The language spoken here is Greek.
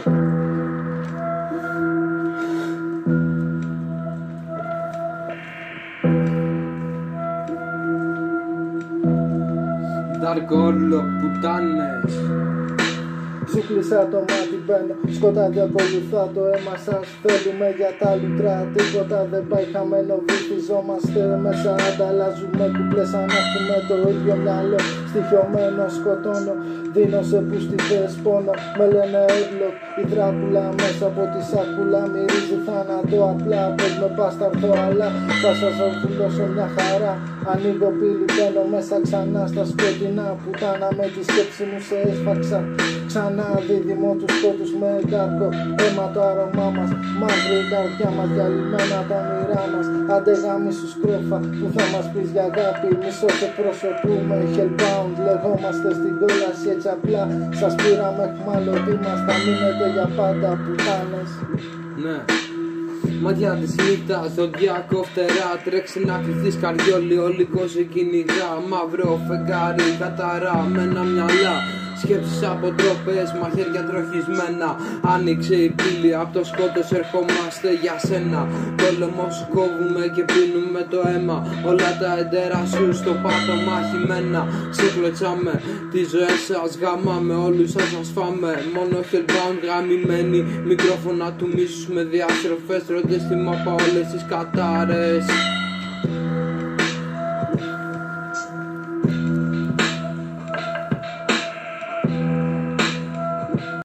Dark πουτάνες σου κλεισά το μάτι μπαίνω Σκοτάδι ακολουθά το αίμα σας Θέλουμε για τα λουτρά Τίποτα δεν πάει χαμένο. Βυθιζόμαστε μέσα Ανταλλάζουμε κουπλές Αν έχουμε το ίδιο μυαλό. Στοιχειωμένο σκοτώνω Δίνω σε πουστιθές πόνο. Με λένε έβλοκ Η δράκουλα μέσα από τη σακούλα Μυρίζει θάνατο απλά Πως με πας θα έρθω αλλά Θα σας οφειλώσω μια χαρά. Ανοίγω πύλη μπαίνω μέσα ξανά στα σκοτεινά. Πουτάνα με τη σκέψη μου σε έσφαξα. Ξανά δίδυμο τους σκότους με εγκάρκο Αίμα το άρωμά μας Μαύρη η καρδιά μας διαλυμένα τα όνειρά μας. Άντε γάμι σου σκρόφα που θα μας πεις για αγάπη. Μισό σε προσωπούμε hellbound Λεγόμαστε στην κόλαση έτσι απλά. Σας πήραμε χμαλωτή μας Θα μείνετε για πάντα πουτάνες Ναι. Μάτια της νύχτας, ζωδιακό φτερά Τρέξει να κρυφτείς καριόλι, ολικό σε κυνηγά. Μαύρο φεγγάρι, καταρά με ένα μυαλά Σκέψεις από τρόπες, μαχαίρια τροχισμένα. Άνοιξε η πύλη, από το σκότος ερχόμαστε για σένα. Το λαιμό σου κόβουμε και πίνουμε το αίμα. Όλα τα εντέρα σου στο πάτο μαχημένα. Ξεκλωτσάμε, τις ζωές σας γαμάμε Όλους σας σας φάμε, μόνο hellbound γαμημένοι Μικρόφωνα του μίσους με διαστροφές. Ρωτές στη μάπα όλες τις κατάρες